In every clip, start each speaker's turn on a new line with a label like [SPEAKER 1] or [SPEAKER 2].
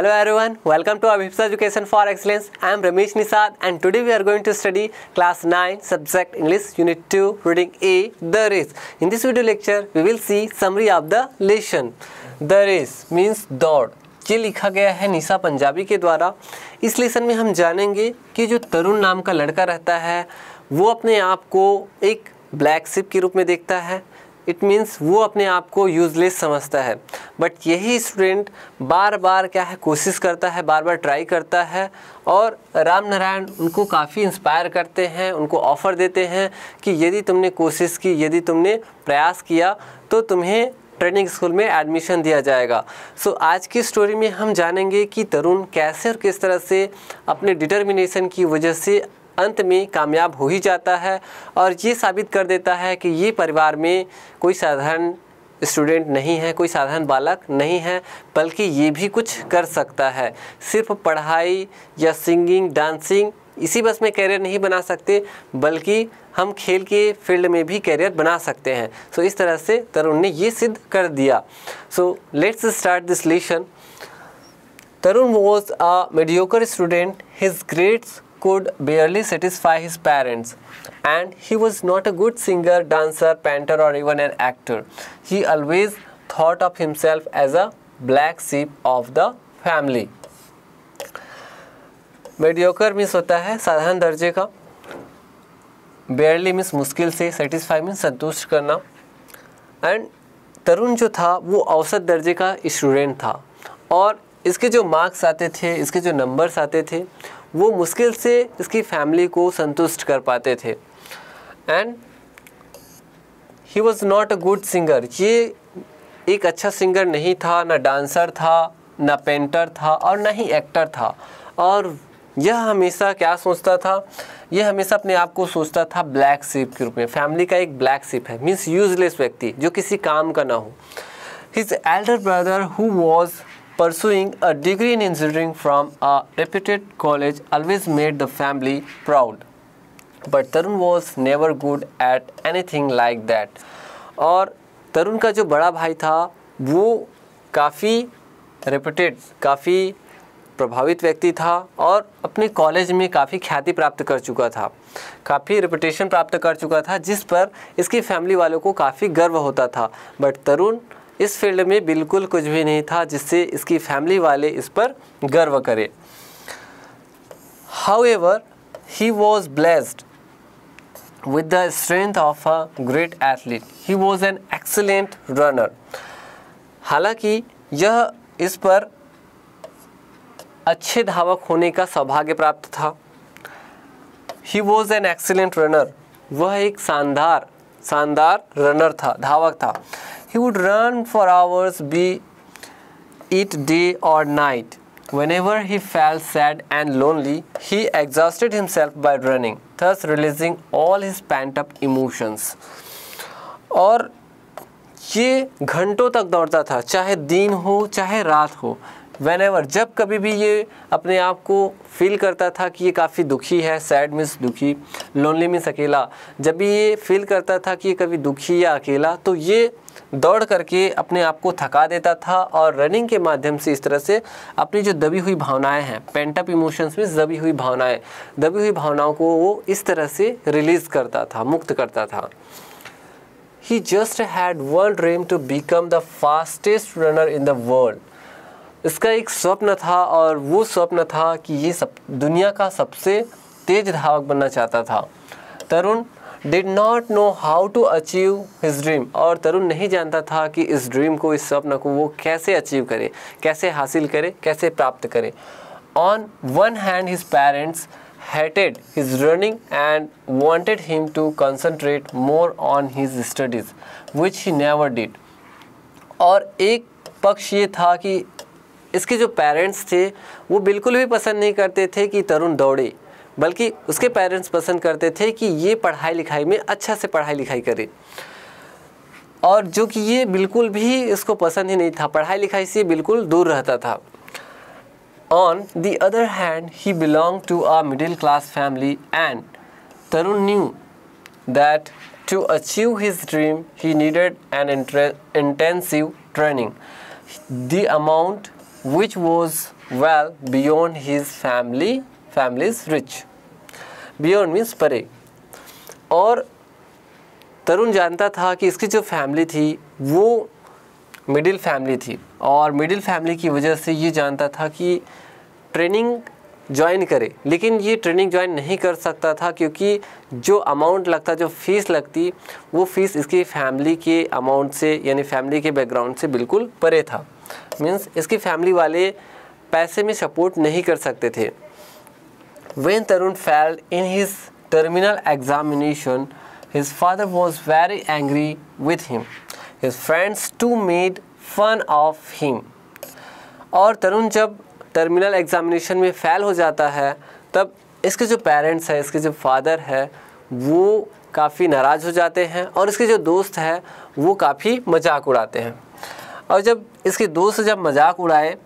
[SPEAKER 1] Hello everyone welcome to Abhips education for excellence I am Ramesh Nishad and today we are going to study class nine subject English unit two reading a dare is in this video lecture we will see summary of the lesson dare is means दौड़, ये लिखा गया है निशा पंजाबी के द्वारा। इस lesson में हम जानेंगे कि जो तरुण नाम का लड़का रहता है, वो अपने आप को एक ब्लैक सिप के रूप में देखता है इट मीन्स वो अपने आप को यूज़लेस समझता है। बट यही स्टूडेंट बार बार क्या है कोशिश करता है बार बार ट्राई करता है और राम नारायण उनको काफ़ी इंस्पायर करते हैं उनको ऑफ़र देते हैं कि यदि तुमने कोशिश की यदि तुमने प्रयास किया तो तुम्हें ट्रेनिंग स्कूल में एडमिशन दिया जाएगा। सो so, आज की स्टोरी में हम जानेंगे कि तरुण कैसे और किस तरह से अपने डिटर्मिनेशन की वजह से अंत में कामयाब हो ही जाता है और ये साबित कर देता है कि ये परिवार में कोई साधारण स्टूडेंट नहीं है कोई साधारण बालक नहीं है बल्कि ये भी कुछ कर सकता है। सिर्फ़ पढ़ाई या सिंगिंग डांसिंग इसी बस में कैरियर नहीं बना सकते बल्कि हम खेल के फ़ील्ड में भी कैरियर बना सकते हैं। सो so, इस तरह से तरुण ने ये सिद्ध कर दिया। So let's start this lesson Tarun was a mediocre student his grades could barely satisfy his parents and he was not a good singer, dancer, painter or even an actor. He always thought of himself as a black sheep of the family. Mediocre means होता है साधारण दर्जे का बेयरली means मुश्किल से satisfy means संतुष्ट करना and तरुण जो था वो औसत दर्जे का स्टूडेंट था और इसके जो मार्क्स आते थे इसके जो नंबर्स आते थे वो मुश्किल से इसकी फैमिली को संतुष्ट कर पाते थे। And he was not a good singer ये एक अच्छा सिंगर नहीं था, ना डांसर था, ना पेंटर था और ना ही एक्टर था। और यह हमेशा क्या सोचता था? यह हमेशा अपने आप को सोचता था ब्लैक सिप के रूप में। फैमिली का एक ब्लैक सिप है मीन्स यूजलेस व्यक्ति, जो किसी काम का ना हो। His elder brother who was pursuing a degree in engineering from a reputed college always made the family proud. But Tarun was never good at anything like that. और तरुण का जो बड़ा भाई था वो काफ़ी रेपुटेड काफ़ी प्रभावित व्यक्ति था और अपने कॉलेज में काफ़ी ख्याति प्राप्त कर चुका था काफ़ी रेपुटेशन प्राप्त कर चुका था जिस पर इसकी फैमिली वालों को काफ़ी गर्व होता था बट तरुण इस फ़ील्ड में बिल्कुल कुछ भी नहीं था जिससे इसकी फैमिली वाले इस पर गर्व करें however he was blessed with the strength of a great athlete. He was an excellent runner. हालाँकि, यह इस पर अच्छे धावक होने का सौभाग्य प्राप्त था he was an excellent runner वह एक शानदार शानदार रनर था, धावक था He would run for hours, be it day or night. Whenever he felt sad and lonely, he exhausted himself by running, thus releasing all his pent-up emotions. और ये घंटों तक दौड़ता था चाहे दिन हो चाहे रात हो वेन एवर जब कभी भी ये अपने आप को फील करता था कि ये काफ़ी दुखी है सैड मिस दुखी लोनली मिस अकेला जब भी ये फील करता था कि ये कभी दुखी या अकेला तो ये दौड़ करके अपने आप को थका देता था और रनिंग के माध्यम से इस तरह से अपनी जो दबी हुई भावनाएँ हैं पेंटअप इमोशंस में दबी हुई भावनाएँ, दबी हुई भावनाओं को वो इस तरह से रिलीज़ करता था, मुक्त करता था। He just had one dream to become the fastest runner in the world इसका एक स्वप्न था और वो स्वप्न था कि ये सब, दुनिया का सबसे तेज धावक बनना चाहता था। Tarun did not know how to achieve his dream और तरुण नहीं जानता था कि इस ड्रीम को, इस स्वप्न को वो कैसे अचीव करे, कैसे हासिल करे, कैसे प्राप्त करे। On one hand his parents hated his running and wanted him to concentrate more on his studies, which he never did. और एक पक्ष ये था कि इसके जो पेरेंट्स थे, वो बिल्कुल भी पसंद नहीं करते थे कि तरुण दौड़े। बल्कि उसके पेरेंट्स पसंद करते थे कि ये पढ़ाई लिखाई में अच्छा से पढ़ाई लिखाई करे। और जो कि ये बिल्कुल भी इसको पसंद ही नहीं था पढ़ाई लिखाई से बिल्कुल दूर रहता था। On the other hand he belong to a middle class family and Tarun knew that to achieve his dream he needed an intensive training the amount which was well beyond his family, family's rich beyond means परे। और तरुण जानता था कि इसकी जो family थी, वो middle family थी। और मिडिल फैमिली की वजह से ये जानता था कि ट्रेनिंग ज्वाइन करे। लेकिन ये ट्रेनिंग ज्वाइन नहीं कर सकता था क्योंकि जो अमाउंट लगता, जो फ़ीस लगती, वो फ़ीस इसकी फैमिली के अमाउंट से, यानी फैमिली के बैकग्राउंड से बिल्कुल परे था। मीन्स इसकी फैमिली वाले पैसे में सपोर्ट नहीं कर सकते थे। When Tarun failed in his terminal examination his father was very angry with him his friends too made fun of him और तरुण जब टर्मिनल एग्जामिनेशन में फेल हो जाता है, तब इसके जो पेरेंट्स हैं, इसके जो फादर है, वो काफ़ी नाराज़ हो जाते हैं और इसके जो दोस्त हैं, वो काफ़ी मज़ाक उड़ाते हैं। और जब इसके दोस्त जब मज़ाक उड़ाए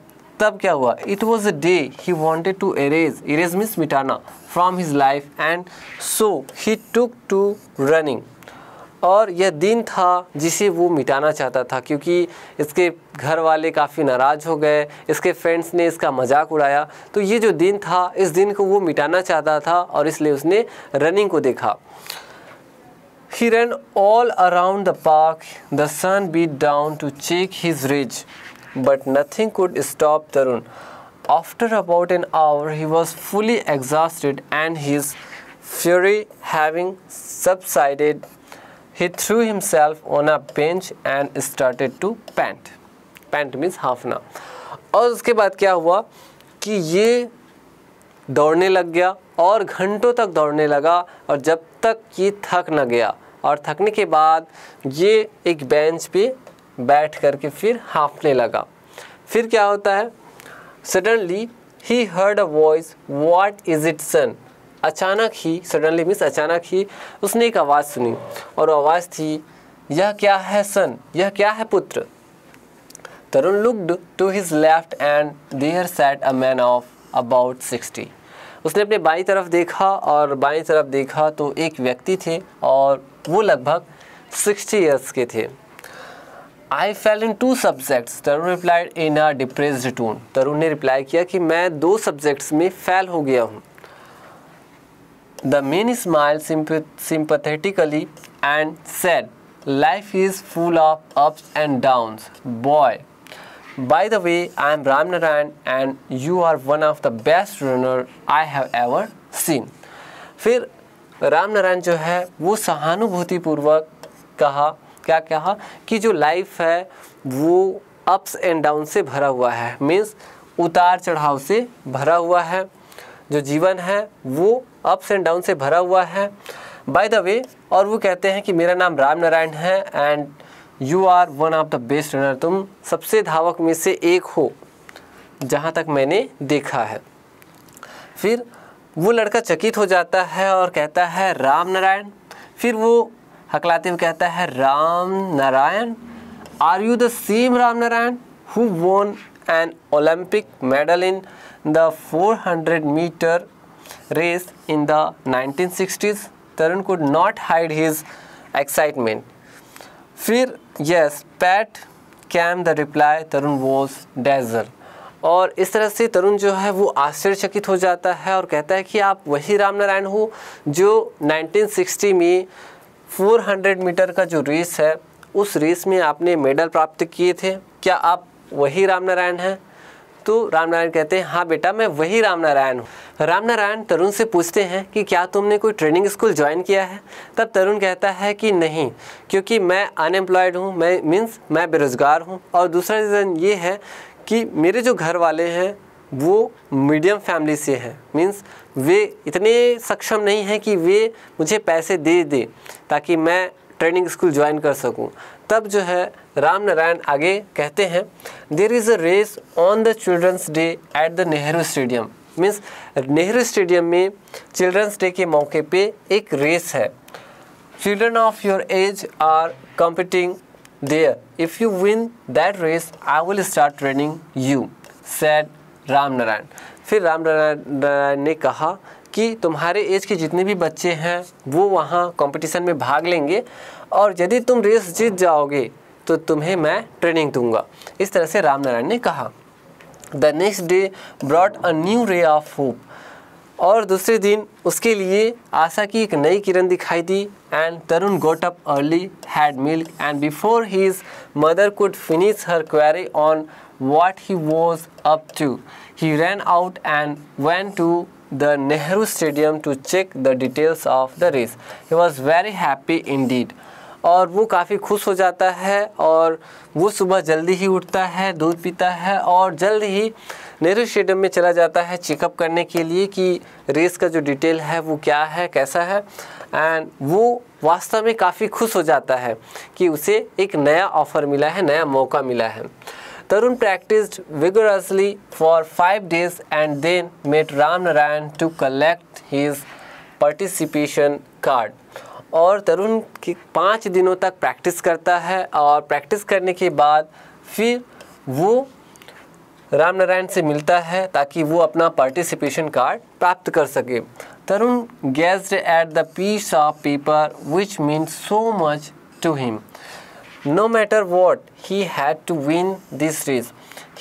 [SPEAKER 1] तब क्या हुआ? It was a day he wanted to erase erase means मिटाना from his life and so he took to running और यह दिन था जिसे वो मिटाना चाहता था क्योंकि इसके घर वाले काफ़ी नाराज़ हो गए इसके फ्रेंड्स ने इसका मज़ाक उड़ाया। तो ये जो दिन था इस दिन को वो मिटाना चाहता था और इसलिए उसने रनिंग को देखा। He ran all around the park the sun beat down to check his rage, but nothing could stop Tarun. After about an hour, he was fully exhausted, and his fury having subsided, he threw himself on a bench and started to pant. Half an hour. और उसके बाद क्या हुआ कि ये दौड़ने लग गया और घंटों तक दौड़ने लगा और जब तक ये थक न गया और थकने के बाद ये एक बेंच पे बैठ करके फिर हाँफने लगा। फिर क्या होता है? Suddenly he heard a voice what is it son अचानक ही सडनली मीन्स अचानक ही, उसने एक आवाज़ सुनी। और आवाज़ थी, यह क्या है सन यह क्या है, पुत्र? Tarun looked to his left and there sat a man of about sixty उसने अपने बाई तरफ़ देखा और बाई तरफ़ देखा तो एक व्यक्ति थे और वो लगभग सिक्सटी ईयर्स के थे। I fail in two subjects Tarun replied in a depressed tone Tarun ने रिप्लाई किया कि मैं दो सब्जेक्ट्स में फेल हो गया हूँ। The man smile sympathetically and said life is full of ups and downs boy By the way, I am Ram Narayan and you are one of the best runner I have ever seen. फिर राम नारायण जो है वो सहानुभूतिपूर्वक कहा क्या कहा कि जो लाइफ है, वो अप्स एंड डाउन से भरा हुआ है। मीन्स उतार चढ़ाव से भरा हुआ है। जो जीवन है, वो अप्स एंड डाउन से भरा हुआ है। बाय द वे और वो कहते हैं कि मेरा नाम राम नारायण है and you are one of the best runner तुम सबसे धावक में से एक हो, जहाँ तक मैंने देखा है। फिर वो लड़का चकित हो जाता है और कहता है, राम नारायण। फिर वो हकलाते हुए कहता है, Ram Narayan are you the same Ram Narayan who won an Olympic medal in the 400 metre race in the 1960s Tarun could not hide his excitement फिर yes pat came the reply Tarun was dazed और इस तरह से तरुण जो है, वो आश्चर्यचकित हो जाता है और कहता है कि आप वही राम नारायण हो जो 1960 में 400 मीटर का जो रेस है, उस रेस में आपने मेडल प्राप्त किए थे। क्या आप वही राम नारायण हैं? तो राम नारायण कहते हैं हाँ बेटा, मैं वही राम नारायण हूँ। राम नारायण तरुण से पूछते हैं कि क्या तुमने कोई ट्रेनिंग स्कूल ज्वाइन किया है? तब तरुण कहता है कि नहीं, क्योंकि मैं अनएम्प्लॉयड हूँ, मैं मीन्स मैं बेरोज़गार हूँ। और दूसरा रीज़न ये है कि मेरे जो घर वाले हैं वो मीडियम फैमिली से हैं। मीन्स वे इतने सक्षम नहीं हैं कि वे मुझे पैसे दे दे ताकि मैं ट्रेनिंग स्कूल ज्वाइन कर सकूँ। तब जो है, राम नारायण आगे कहते हैं there is a race on the children's day at the Nehru stadium means Nehru stadium में चिल्ड्रंस डे के मौके पे एक रेस है। Children of your age are competing there if you win that race I will start training you said Ram Narayan. फिर राम नारायण ने कहा कि तुम्हारे एज के जितने भी बच्चे हैं, वो वहाँ कंपटीशन में भाग लेंगे और यदि तुम रेस जीत जाओगे तो तुम्हें मैं ट्रेनिंग दूँगा। इस तरह से राम नारायण ने कहा। The next day brought a new ray of hope और दूसरे दिन उसके लिए आशा की एक नई किरण दिखाई दी and Tarun got up early had milk and before his mother could finish her query on what he was up to. He ran out and went to the Nehru Stadium to check the details of the race. He was very happy indeed. और वो काफ़ी खुश हो जाता है और वो सुबह जल्दी ही उठता है, दूध पीता है और जल्द ही नेहरू स्टेडियम में चला जाता है चेकअप करने के लिए कि रेस का जो डिटेल है, वो क्या है, कैसा है एंड वो वास्तव में काफ़ी खुश हो जाता है कि उसे एक नया ऑफ़र मिला है, नया मौका मिला है तरुण practiced vigorously for five days and then met Ram Narayan to collect his participation card. और तरुण की पाँच दिनों तक प्रैक्टिस करता है और प्रैक्टिस करने के बाद फिर वो राम नारायण से मिलता है ताकि वो अपना पार्टिसिपेशन कार्ड प्राप्त कर सके। Tarun gazed at the piece of paper which means so much to him no matter what he had to win this race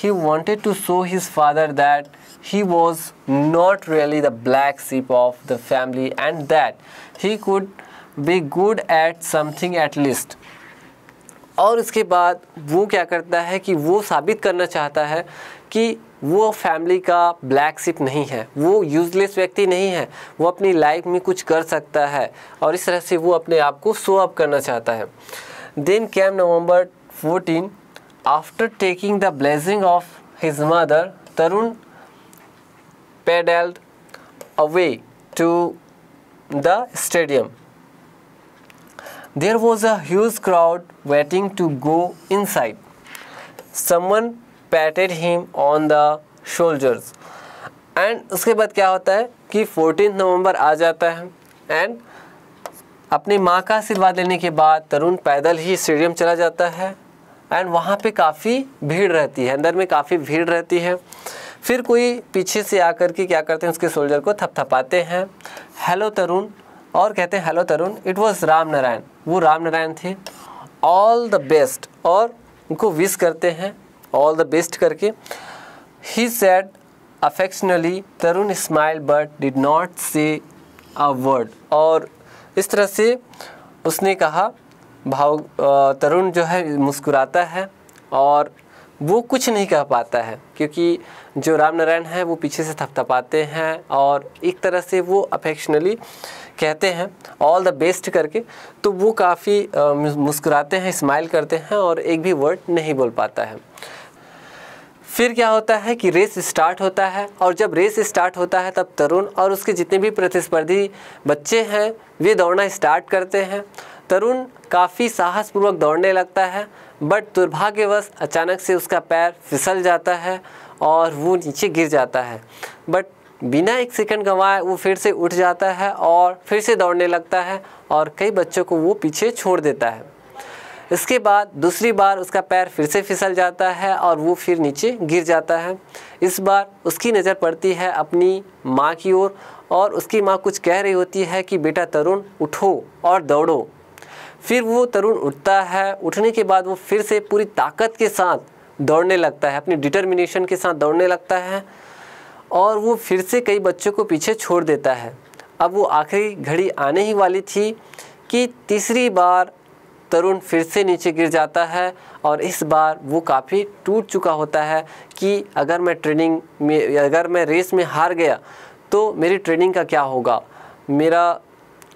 [SPEAKER 1] he wanted to show his father that he was not really the black sheep of the family and that he could be good at something at least और उसके बाद वो क्या करता है कि वो साबित करना चाहता है कि वो फैमिली का ब्लैक सिट नहीं है, वो यूजलेस व्यक्ति नहीं है, वो अपनी लाइफ में कुछ कर सकता है और इस तरह से वो अपने आप को शो अप करना चाहता है। Then came November fourteen after taking the blessing of his mother Tarun pedalled away to the stadium there was a crowd waiting to go inside someone patted him on the shoulders and उसके बाद क्या होता है कि fourteen नवंबर आ जाता है। And अपनी माँ का आशीर्वाद लेने के बाद तरुण पैदल ही स्टेडियम चला जाता है। एंड वहाँ पे काफ़ी भीड़ रहती है। अंदर में काफ़ी भीड़ रहती है। फिर कोई पीछे से आकर के क्या करते हैं, उसके सोल्जर को थपथपाते हैं। हेलो तरुण। और कहते हैं hello Tarun it was Ram Narayan वो राम नारायण थे। ऑल द बेस्ट और उनको विश करते हैं। ऑल द बेस्ट करके। He said affectionately Tarun smile but did not say a word और इस तरह से उसने कहा, भाव तरुण जो है, मुस्कुराता है और वो कुछ नहीं कह पाता है, क्योंकि जो राम नारायण है, वो पीछे से थपथपाते हैं और एक तरह से वो अफेक्शनली कहते हैं ऑल द बेस्ट करके। तो वो काफ़ी मुस्कुराते हैं स्माइल करते हैं और एक भी वर्ड नहीं बोल पाता है। फिर क्या होता है कि रेस स्टार्ट होता है और जब रेस स्टार्ट होता है तब तरुण और उसके जितने भी प्रतिस्पर्धी बच्चे हैं, वे दौड़ना स्टार्ट करते हैं। तरुण काफ़ी साहसपूर्वक दौड़ने लगता है बट दुर्भाग्यवश अचानक से उसका पैर फिसल जाता है और वो नीचे गिर जाता है। बट बिना एक सेकंड गंवाए वो फिर से उठ जाता है और फिर से दौड़ने लगता है और कई बच्चों को वो पीछे छोड़ देता है। इसके बाद दूसरी बार उसका पैर फिर से फिसल जाता है और वो फिर नीचे गिर जाता है। इस बार उसकी नज़र पड़ती है अपनी माँ की ओर और, उसकी माँ कुछ कह रही होती है कि बेटा तरुण उठो और दौड़ो। फिर वो तरुण उठता है। उठने के बाद वो फिर से पूरी ताकत के साथ दौड़ने लगता है अपनी डिटर्मिनेशन के साथ दौड़ने लगता है और वो फिर से कई बच्चों को पीछे छोड़ देता है। अब वो आखिरी घड़ी आने ही वाली थी कि तीसरी बार तरुण फिर से नीचे गिर जाता है और इस बार वो काफ़ी टूट चुका होता है कि अगर मैं ट्रेनिंग में, अगर मैं रेस में हार गया तो मेरी ट्रेनिंग का क्या होगा? मेरा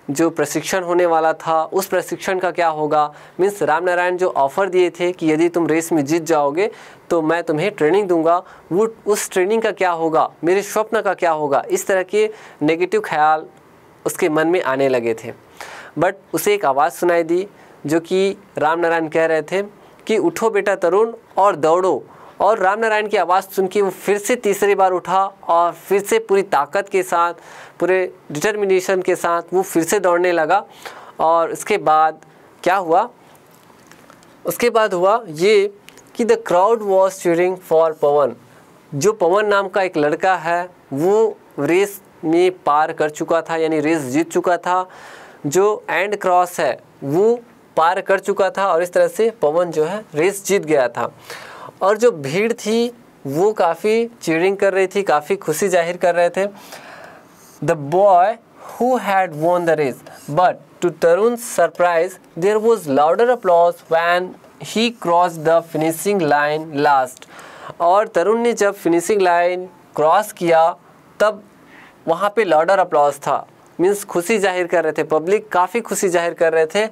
[SPEAKER 1] जो प्रशिक्षण होने वाला था, उस प्रशिक्षण का क्या होगा? मीन्स रामनारायण जो ऑफ़र दिए थे कि यदि तुम रेस में जीत जाओगे तो मैं तुम्हें ट्रेनिंग दूँगा। वो, उस ट्रेनिंग का क्या होगा? मेरे स्वप्न का क्या होगा? इस तरह के नेगेटिव ख्याल उसके मन में आने लगे थे। बट उसे एक आवाज़ सुनाई दी जो कि राम नारायण कह रहे थे कि उठो बेटा तरुण और दौड़ो। और राम नारायण की आवाज़ सुन के वो फिर से तीसरी बार उठा और फिर से पूरी ताकत के साथ, पूरे डिटर्मिनेशन के साथ वो फिर से दौड़ने लगा। और उसके बाद क्या हुआ? उसके बाद हुआ ये कि the crowd was cheering for Pawan. जो पवन नाम का एक लड़का है, वो रेस में पार कर चुका था, यानी रेस जीत चुका था। जो एंड क्रॉस है, वो पार कर चुका था और इस तरह से पवन जो है, रेस जीत गया था। और जो भीड़ थी, वो काफ़ी चीयरिंग कर रही थी, काफ़ी खुशी ज़ाहिर कर रहे थे। The boy who had won the race but to Tarun surprise there was louder applause when he cross the finishing line last और तरुण ने जब फिनिशिंग लाइन क्रॉस किया, तब वहाँ पे लाउडर अपलॉज था। मीन्स खुशी ज़ाहिर कर रहे थे पब्लिक काफ़ी खुशी ज़ाहिर कर रहे थे।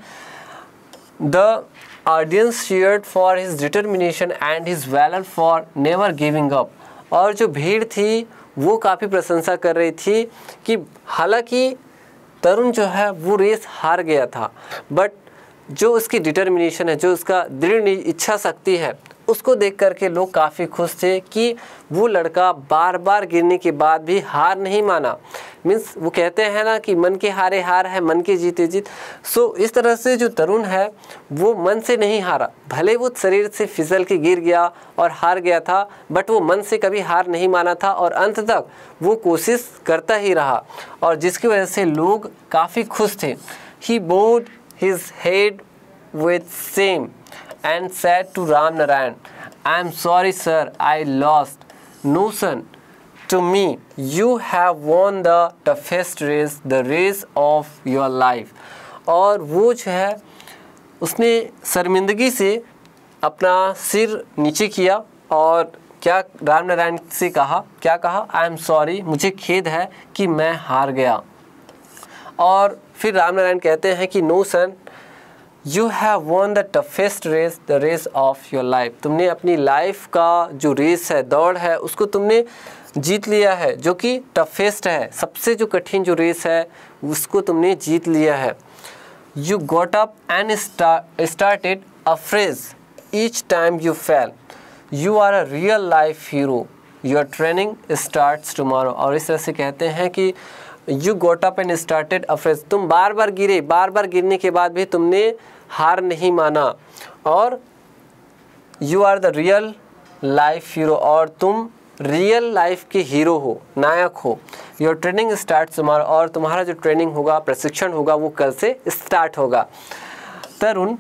[SPEAKER 1] The audience cheer for his determination and his valour for never giving up और जो भीड़ थी, वो काफ़ी प्रशंसा कर रही थी कि हालाँकि तरुण जो है, वो रेस हार गया था। बट जो उसकी डिटर्मिनेशन है, जो उसका दृढ़ इच्छा शक्ति है उसको देख करके लोग काफ़ी खुश थे कि वो लड़का बार बार गिरने के बाद भी हार नहीं माना। मीन्स वो कहते हैं ना कि मन के हारे हार है, मन के जीते जीत। सो इस तरह से जो तरुण है, वो मन से नहीं हारा। भले वो शरीर से फिसल के गिर गया और हार गया था बट वो मन से कभी हार नहीं माना था और अंत तक वो कोशिश करता ही रहा। और जिसकी वजह से लोग काफ़ी खुश थे। He bowed his head with shame and said to Ram Narayan, I am sorry, sir, I lost. No, son, to me, you have won the toughest race, the race of your life. और वो जो है उसने शर्मिंदगी से अपना सिर नीचे किया और क्या राम नारायण से कहा क्या कहा आई एम सॉरी मुझे खेद है कि मैं हार गया और फिर राम नारायण कहते हैं कि no son you have won the toughest race the race of your life तुमने अपनी लाइफ का जो रेस है, दौड़ है, उसको तुमने जीत लिया है, जो कि टफेस्ट है। सबसे जो कठिन जो रेस है, उसको तुमने जीत लिया है। You got up and started afresh each time you fail you are a real life hero your training start tomorrow और इस तरह से कहते हैं कि you got up and started afresh तुम बार बार गिरे, बार बार गिरने के बाद भी तुमने हार नहीं माना। और you are the real life hero और तुम रियल लाइफ के हीरो हो, नायक हो। योर ट्रेनिंग स्टार्ट तुम्हारा और तुम्हारा जो ट्रेनिंग होगा, प्रशिक्षण होगा, वो कल से स्टार्ट होगा। Tarun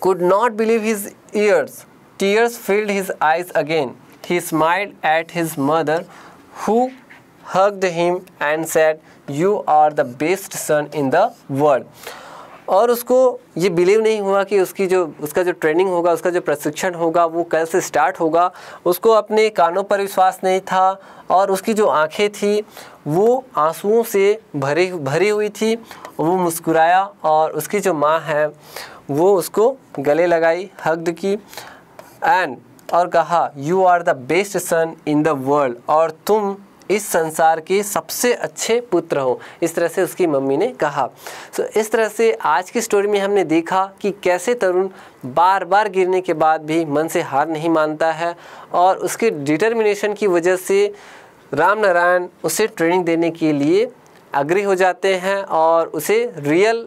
[SPEAKER 1] could not believe his ears tears filled his eyes again he smiled at his mother who hugged him and said, you are the best son in the world. और उसको ये बिलीव नहीं हुआ कि उसकी जो, उसका जो ट्रेनिंग होगा, उसका जो प्रशिक्षण होगा, वो कल से स्टार्ट होगा, उसको अपने कानों पर विश्वास नहीं था और उसकी जो आँखें थी, वो आंसुओं से भरी भरी हुई थी, वो मुस्कुराया और उसकी जो माँ है, वो उसको गले लगाई हग्ड की एंड और कहा you are the best son in the world और तुम इस संसार के सबसे अच्छे पुत्र हो इस तरह से उसकी मम्मी ने कहा। सो so, इस तरह से आज की स्टोरी में हमने देखा कि कैसे तरुण बार बार गिरने के बाद भी मन से हार नहीं मानता है और उसके डिटर्मिनेशन की वजह से राम नारायण उसे ट्रेनिंग देने के लिए अग्री हो जाते हैं और उसे real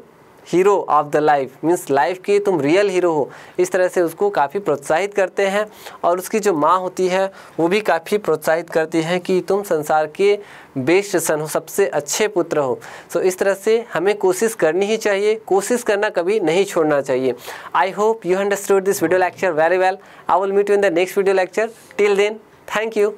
[SPEAKER 1] hero of the life means life के तुम रियल हीरो हो। इस तरह से उसको काफ़ी प्रोत्साहित करते हैं और उसकी जो माँ होती है वो भी काफ़ी प्रोत्साहित करती हैं कि तुम संसार के बेस्ट सन हो सबसे अच्छे पुत्र हो। सो so, इस तरह से हमें कोशिश करनी ही चाहिए। कोशिश करना कभी नहीं छोड़ना चाहिए। I hope you understood this video lecture very well I will meet you in the next video lecture till then thank you